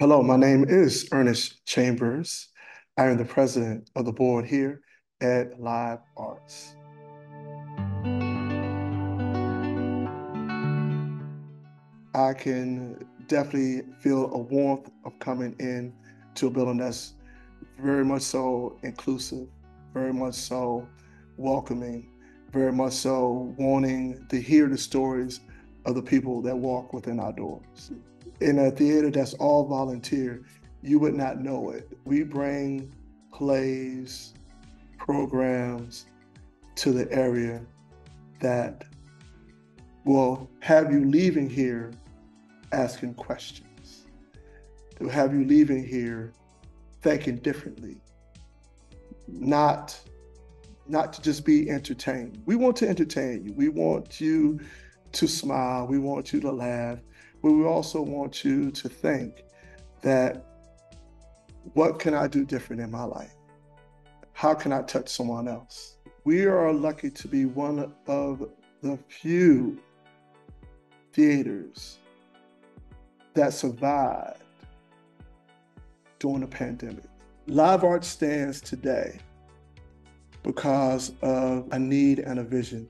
Hello, my name is Ernest Chambers. I am the president of the board here at Live Arts. I can definitely feel a warmth of coming in to a building that's very much so inclusive, very much so welcoming, very much so wanting to hear the stories of the people that walk within our doors in a theater that's all volunteer, you would not know it. We bring plays, programs to the area that will have you leaving here asking questions, to have you leaving here thinking differently, not not to just be entertained. We want to entertain you. We want you to smile. We want you to laugh. But we also want you to think that what can I do different in my life? How can I touch someone else? We are lucky to be one of the few theaters that survived during the pandemic. Live art stands today because of a need and a vision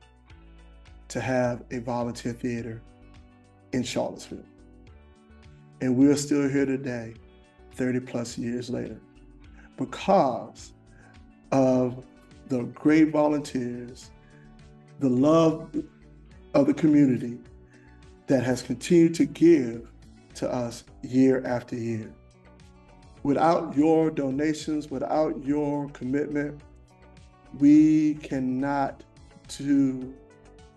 to have a volunteer theater in Charlottesville. And we're still here today, 30 plus years later, because of the great volunteers, the love of the community that has continued to give to us year after year. Without your donations, without your commitment, we cannot do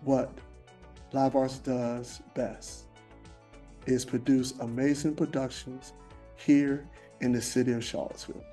what Live Arts does best is produce amazing productions here in the city of Charlottesville.